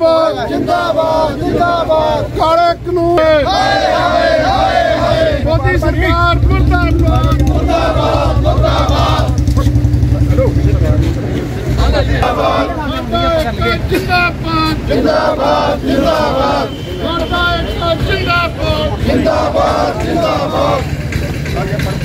ਜਿੰਦਾਬਾਦ ਜਿੰਦਾਬਾਦ ਜਿੰਦਾਬਾਦ। ਕਾਲੇ ਕਾਨੂੰਨ ਹਾਏ ਹਾਏ ਹਾਏ ਹਾਏ। ਮੋਦੀ ਸਰਕਾਰ, ਮੁਰਦਾਬਾਦ। ਮੁਰਦਾਬਾਦ। ਮੁਰਦਾਬਾਦ ਜਿੰਦਾਬਾਦ ਜਿੰਦਾਬਾਦ। ਜਿੰਦਾਬਾਦ ਜਿੰਦਾਬਾਦ ਜਿੰਦਾਬਾਦ ਜਿੰਦਾਬਾਦ। ਕਿਸਾਨਾਂ ਮਜ਼ਦੂਰਾਂ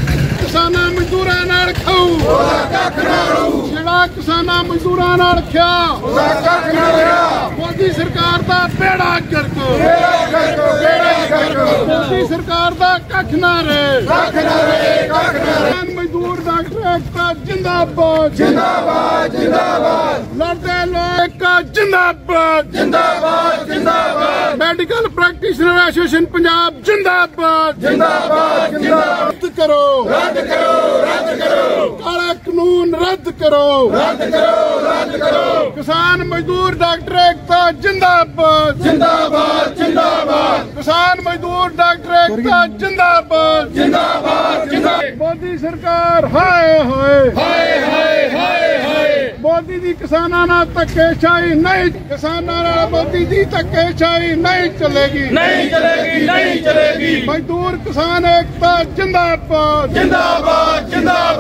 ਨਾਲ ਖਾਊ ਉਹਦਾ ਕੱਖ ਨਾ ਰਹੂ ਜਿਹੜਾ ਕਿਸਾਨਾਂ ਮਜ਼ਦੂਰਾਂ ਨਾਲ ਖਿਆ ਉਹਦਾ ਕੱਖ ਨਾ ਰਿਹਾ ਮੋਦੀ ਸਰਕਾਰ ਦਾ ਬੇੜਾ ਗਰਕ। ਬੇੜਾ ਗਰਕ ਬੇੜਾ ਗਰਕ ਮੋਦੀ ਸਰਕਾਰ ਦਾ ਕੱਖ ਨਾ ਰਹੇ। ਕੱਖ ਨਾ ਰਹੇ ਕੱਖ ਨਾ ਰਹੇ ਮਜ਼ਦੂਰ ਡਾਕਟਰ ਏਕਤਾ ਜਿੰਦਾਬਾਦ। ਜਿੰਦਾਬਾਦ ਜਿੰਦਾਬਾਦ ਲੜਦੇ ਲੋਕ ਜਿੰਦਾਬਾਦ ਜਿੰਦਾਬਾਦ। ਜਿੰਦਾਬਾਦ ਮੈਡੀਕਲ ਪ੍ਰੈਕਟੀਸ਼ਨਰ ਐਸੋਸੀਏਸ਼ਨ ਪੰਜਾਬ ਜਿੰਦਾਬਾਦ। ਜਿੰਦਾਬਾਦ ਜਿੰਦਾਬਾਦ ਰੱਦ ਕਰੋ ਰੱਦ ਕਰੋ ਰੱਦ ਕਰੋ ਕਾਲਾ ਕਾਨੂੰਨ ਰੱਦ ਕਰੋ। ਰੱਦ ਕਰੋ ਰੱਦ ਕਰੋ। ਕਿਸਾਨ ਮਜ਼ਦੂਰ ਡਾਕਟਰ ਏਕਤਾ ਜਿੰਦਾਬਾਦ। ਜਿੰਦਾਬਾਦ ਜਿੰਦਾਬਾਦ। ਕਿਸਾਨ ਮਜ਼ਦੂਰ ਡਾਕਟਰ ਏਕਤਾ ਜਿੰਦਾਬਾਦ। ਜਿੰਦਾਬਾਦ ਜਿੰਦਾਬਾਦ। ਮੋਦੀ ਸਰਕਾਰ ਹਾਏ ਹਾਏ। ਹਾਏ ਹਾਏ ਹਾਏ ਹਾਏ। ਮੋਦੀ ਦੀ ਕਿਸਾਨਾਂ ਨਾਲ ਧੱਕੇਸ਼ਾਹੀ ਨਹੀਂ। ਕਿਸਾਨਾਂ ਨਾਲ ਮੋਦੀ ਦੀ ਧੱਕੇਸ਼ਾਹੀ ਨਹੀਂ ਚੱਲੇਗੀ। ਨਹੀਂ ਚਲੇਗੀ ਨਹੀਂ ਚਲੇਗੀ। ਮਜ਼ਦੂਰ ਕਿਸਾਨ ਏਕਤਾ ਜਿੰਦਾਬਾਦ। ਜਿੰਦਾਬਾਦ ਜਿੰਦਾਬਾਦ।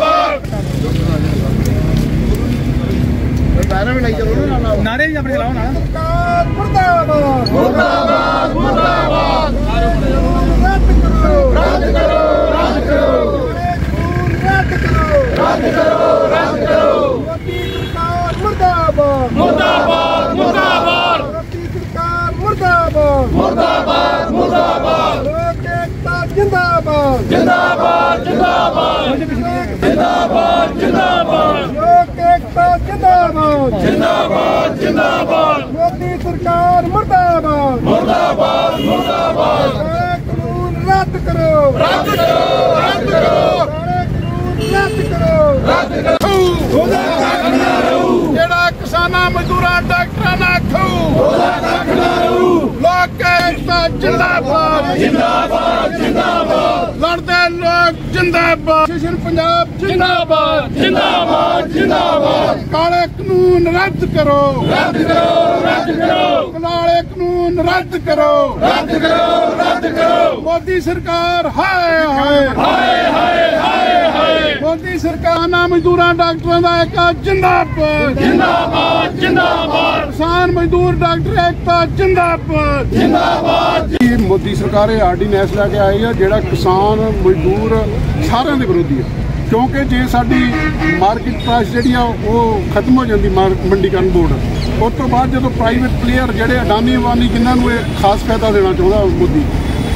ਨਾਰੇ ਵੀ ਆਪਣੇ ਚਲਾਓ ਨਾ ਸਰਕਾਰ ਮੁਰਦਾਬਾਦ। ਮੁਰਦਾਬਾਦ ਮੁਰਦਾਬਾਦ। ਰੱਦ ਕਰੋ ਰੱਦ ਕਰੋ ਰੱਦ ਕਰੋ। ਰੱਦ ਕਰੋ ਰੱਦ ਕਰੋ ਰੱਦ ਕਰੋ। ਮੁਰਦਾਬਾਦ। ਮੁਰਦਾਬਾਦ ਮੁਰਦਾਬਾਦ। ਮੁਰਦਾਬਾਦ। ਮੁਰਦਾਬਾਦ ਮੁਰਦਾਬਾਦ। ਲੋਕ ਏਕਤਾ ਜਿੰਦਾਬਾਦ ਜਿੰਦਾਬਾਦ। ਜਿੰਦਾਬਾਦ ਜਿੰਦਾਬਾਦ ਜਿੰਦਾਬਾਦ ਲੋਕ ਏਕਤਾ ਜਿੰਦਾਬਾਦ ਜਿੰਦਾਬਾਦ ਜਿੰਦਾਬਾਦ ਮੋਦੀ ਸਰਕਾਰ ਮੁਰਦਾਬਾਦ ਮੁਰਦਾਬਾਦ ਮੁਰਦਾਬਾਦ ਕਾਲੇ ਕਾਨੂੰਨ ਰੱਦ ਕਰੋ ਰੱਦ ਕਰੋ ਰੱਦ ਕਰੋ। ਰੱਦ ਕਰੋ। ਰੱਦ ਕਰੋ। ਉਹਦਾ ਕੱਖ ਨਾ ਰਹੂ। ਜਿਹੜਾ ਕਿਸਾਨਾਂ ਮਜ਼ਦੂਰਾਂ ਡਾਕਟਰਾਂ ਨਾਲ ਖਾਊ। ਉਹਦਾ ਕੱਖ ਨਾ ਰਹੂ। ਲੋਕ ਏਕਤਾ ਜਿੰਦਾਬਾਦ। ਜਿੰਦਾਬਾਦ ਜਿੰਦਾਬਾਦ। ਲੜਦੇ ਲੋਕ ਜਿੰਦਾਬਾਦ। ਸ਼ਿਸ਼ਨ ਪੰਜਾਬ ਜਿੰਦਾਬਾਦ। ਜਿੰਦਾਬਾਦ ਜਿੰਦਾਬਾਦ। ਕਾਲੇ ਕਾਨੂੰਨ ਰੱਦ ਕਰੋ। ਰੱਦ ਕਰੋ ਰੱਦ ਕਰੋ। ਕਾਲੇ ਕਾਨੂੰਨ ਰੱਦ ਕਰੋ। ਰੱਦ ਕਰੋ। ਮੋਦੀ ਸਰਕਾਰ ਹਾਏ ਹਾਏ। ਹਾਏ ਹਾਏ ਹਾਏ ਹਾਏ ਮੋਦੀ ਸਰਕਾਰ ਨਾ ਮਜ਼ਦੂਰਾਂ ਡਾਕਟਰਾਂ ਦਾ ਇੱਕ ਜਿੰਦਾਬਾਦ। ਜਿੰਦਾਬਾਦ ਜਿੰਦਾਬਾਦ। ਕਿਸਾਨ ਮਜ਼ਦੂਰ ਡਾਕਟਰ ਏਕਤਾ ਜਿੰਦਾਬਾਦ। ਜਿੰਦਾਬਾਦ। ਇਹ ਮੋਦੀ ਸਰਕਾਰ ਇਹ ਆਰਡੀਨੈਂਸ ਲੈ ਕੇ ਆਈ ਆ ਜਿਹੜਾ ਕਿਸਾਨ ਮਜ਼ਦੂਰ ਸਾਰਿਆਂ ਦੇ ਵਿਰੋਧੀ ਆ ਕਿਉਂਕਿ ਜੇ ਸਾਡੀ ਮਾਰਕੀਟ ਪ੍ਰਾਈਸ ਜਿਹੜੀ ਆ ਉਹ ਖਤਮ ਹੋ ਜਾਂਦੀ ਮੰਡੀਕਰਨ ਬੋਰਡ ਉਸ ਤੋਂ ਬਾਅਦ ਜਦੋਂ ਪ੍ਰਾਈਵੇਟ ਪਲੇਅਰ ਜਿਹੜੇ ਅਡਾਨੀ ਵਾਨੀ ਜਿਨ੍ਹਾਂ ਨੂੰ ਇਹ ਖਾਸ ਫਾਇਦਾ ਦੇਣਾ ਚਾਹੁੰਦਾ ਮੋਦੀ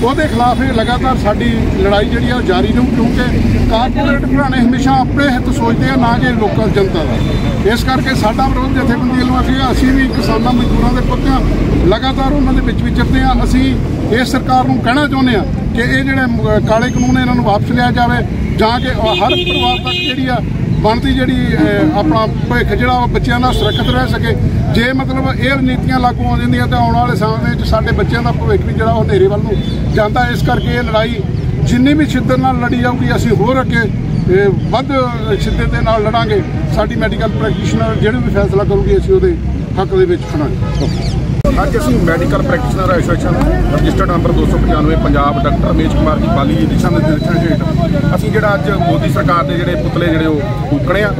ਉਹਦੇ ਖਿਲਾਫ ਇਹ ਲਗਾਤਾਰ ਸਾਡੀ ਲੜਾਈ ਜਿਹੜੀ ਆ ਉਹ ਜਾਰੀ ਰਹੂ, ਕਿਉਂਕਿ ਕਾਰਪੋਰੇਟ ਘਰਾਣੇ ਹਮੇਸ਼ਾ ਆਪਣੇ ਹਿੱਤ ਸੋਚਦੇ ਆ, ਨਾ ਕਿ ਲੋਕਾਂ ਜਨਤਾ ਦਾ। ਇਸ ਕਰਕੇ ਸਾਡਾ ਵਿਰੋਧ ਜਥੇਬੰਦੀ ਵੱਲੋਂ ਅਸੀਂ ਅਸੀਂ ਵੀ ਕਿਸਾਨਾਂ ਮਜ਼ਦੂਰਾਂ ਦੇ ਪੁੱਤ ਹਾਂ ਲਗਾਤਾਰ ਉਹਨਾਂ ਦੇ ਵਿੱਚ ਵਿਚਰਦੇ ਆ। ਅਸੀਂ ਇਸ ਸਰਕਾਰ ਨੂੰ ਕਹਿਣਾ ਚਾਹੁੰਦੇ ਆ ਕਿ ਇਹ ਜਿਹੜੇ ਕਾਲੇ ਕਾਨੂੰਨ ਇਹਨਾਂ ਨੂੰ ਵਾਪਸ ਲਿਆ ਜਾਵੇ, ਜਾਂ ਕਿ ਹਰ ਪਰਿਵਾਰ ਤੱਕ ਜਿਹੜੀ ਆ ਬਣਦੀ ਜਿਹੜੀ ਆਪਣਾ ਭਵਿੱਖ ਜਿਹੜਾ ਉਹ ਬੱਚਿਆਂ ਦਾ ਸੁਰੱਖਿਅਤ ਰਹਿ ਸਕੇ। ਜੇ ਮਤਲਬ ਇਹ ਨੀਤੀਆਂ ਲਾਗੂ ਹੋ ਜਾਂਦੀਆਂ ਤਾਂ ਆਉਣ ਵਾਲੇ ਸਮੇਂ ਵਿੱਚ ਸਾਡੇ ਬੱਚਿਆਂ ਦਾ ਭਵਿੱਖ ਵੀ ਜਿਹੜਾ ਉਹ ਹਨੇਰੇ ਵੱਲ ਨੂੰ ਜਾਂਦਾ। ਇਸ ਕਰਕੇ ਇਹ ਲੜਾਈ ਜਿੰਨੀ ਵੀ ਸ਼ਿੱਦਤ ਨਾਲ ਲੜੀ ਜਾਊਗੀ, ਅਸੀਂ ਹੋਰ ਅੱਗੇ ਵੱਧ ਸ਼ਿੱਦਤ ਦੇ ਨਾਲ ਲੜਾਂਗੇ। ਸਾਡੀ ਮੈਡੀਕਲ ਪ੍ਰੈਕਟੀਸ਼ਨਰ ਜਿਹੜੇ ਵੀ ਫੈਸਲਾ ਕਰੂਗੀ, ਅਸੀਂ ਉਹਦੇ ਹੱਕ ਦੇ ਵਿੱਚ ਖੜਾਂਗੇ। ਅੱਜ ਅਸੀਂ medical practitioner association registered number 295 Punjab doctor Ramesh Kumar ਦੀ ਬਾਲੀ ਜੀ ਦਿਸ਼ਾ ਨਿਰਦੇਸ਼ਾਂ ਹੇਠ ਅਸੀਂ ਜਿਹੜਾ ਅੱਜ ਮੋਦੀ ਸਰਕਾਰ ਦੇ ਜਿਹੜੇ ਪੁਤਲੇ ਜਿਹੜੇ ਉਹ ਫੂਕਣੇ ਆ,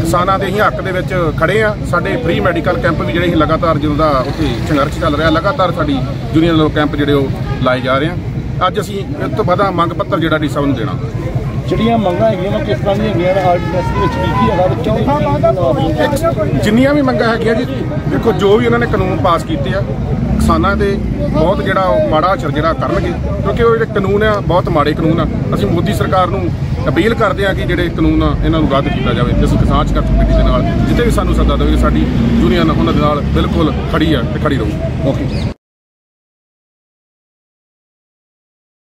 ਕਿਸਾਨਾਂ ਦੇ ਹੀ ਹੱਕ ਦੇ ਵਿੱਚ ਖੜੇ ਆ। ਸਾਡੇ ਫ੍ਰੀ ਮੈਡੀਕਲ ਕੈਂਪ ਵੀ ਜਿਹੜੇ ਅਸੀਂ ਲਗਾਤਾਰ ਜਦੋਂ ਦਾ ਉੱਥੇ ਸੰਘਰਸ਼ ਚੱਲ ਰਿਹਾ, ਲਗਾਤਾਰ ਸਾਡੀ ਯੂਨੀਅਨ ਵੱਲੋਂ ਕੈਂਪ ਜਿਹੜੇ ਉਹ ਲਾਏ ਜਾ ਰਹੇ ਆ। ਅੱਜ ਅਸੀਂ ਇਸ ਤੋਂ ਬਾਅਦ ਮੰਗ ਪੱਤਰ ਜਿਹੜਾ ਡੀ ਸਾਹਿਬ ਨੂੰ ਦੇਣਾ। ਜਿਹੜੀਆਂ ਮੰਗਾਂ ਹੈਗੀਆਂ ਵਾ ਕਿਸ ਤਰ੍ਹਾਂ ਦੀਆਂ ਹੈਗੀਆਂ ਨੇ ਆਰਡੀਨੈਂਸ ਦੇ ਵਿੱਚ ਕੀ ਕੀ ਹੈਗਾ ਤੇ ਚੌਥਾ ਜਿੰਨੀਆਂ ਵੀ ਮੰਗਾਂ ਹੈਗੀਆਂ ਜੀ ਦੇਖੋ ਜੋ ਵੀ ਇਹਨਾਂ ਨੇ ਕਾਨੂੰਨ ਪਾਸ ਕੀਤੇ ਆ ਕਿਸਾਨਾਂ ਦੇ ਬਹੁਤ ਜਿਹੜਾ ਮਾੜਾ ਅਸਰ ਜਿਹੜਾ ਕਰਨਗੇ ਕਿਉਂਕਿ ਉਹ ਜਿਹੜੇ ਕਾਨੂੰਨ ਆ ਬਹੁਤ ਮਾੜੇ ਕਾਨੂੰਨ ਆ। ਅਸੀਂ ਮੋਦੀ ਸਰਕਾਰ ਨੂੰ ਅਪੀਲ ਕਰਦੇ ਆ ਕਿ ਜਿਹੜੇ ਕਾਨੂੰਨ ਆ ਇਹਨਾਂ ਨੂੰ ਰੱਦ ਕੀਤਾ ਜਾਵੇ ਅਸੀਂ ਕਿਸਾਨ ਸੰਘਰਸ਼ ਕਮੇਟੀ ਦੇ ਨਾਲ ਜਿੱਥੇ ਵੀ ਸਾਨੂੰ ਸੱਦਾ ਦੇਵੇ ਸਾਡੀ ਯੂਨੀਅਨ ਉਹਨਾਂ ਦੇ ਨਾਲ ਬਿਲਕੁਲ ਖੜੀ ਆ ਤੇ ਖੜੀ ਰਹੂ। ਓਕੇ